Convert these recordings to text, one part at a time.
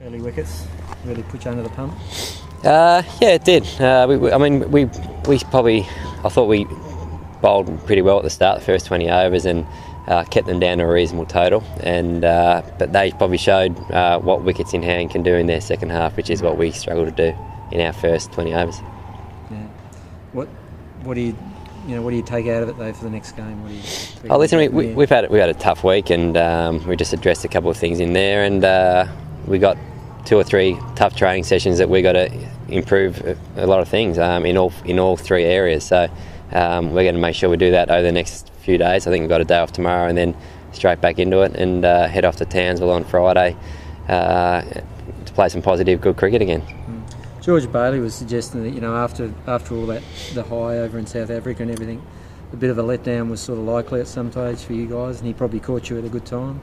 wickets really put you under the pump? Uh, yeah, it did. Uh, we, we, I mean, we we probably I thought we bowled pretty well at the start, the first 20 overs, and uh, kept them down to a reasonable total. And uh, but they probably showed uh, what wickets in hand can do in their second half, which is what we struggled to do in our first 20 overs. Yeah. What what do you you know what do you take out of it though for the next game? What do you? Oh, listen, we, we, we've had we had a tough week, and um, we just addressed a couple of things in there, and uh, we got two or three tough training sessions that we got to improve a, lot of things um, in all in all three areas. So um, we're going to make sure we do that over the next few days. I think we've got a day off tomorrow, and then straight back into it, and uh, head off to Townsville on Friday uh, to play some positive, good cricket again. George Bailey was suggesting that you know after after all that the high over in South Africa and everything, a bit of a letdown was sort of likely at some stage for you guys, and he probably caught you at a good time.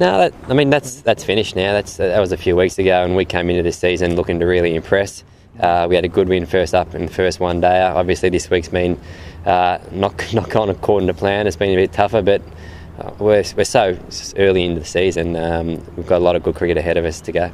No, that, I mean that's that's finished now. That's that was a few weeks ago, and we came into this season looking to really impress. Uh, we had a good win first up the first one day. Obviously, this week's been uh, not not gone according to plan. It's been a bit tougher, but uh, we're we're so early into the season. Um, we've got a lot of good cricket ahead of us to go.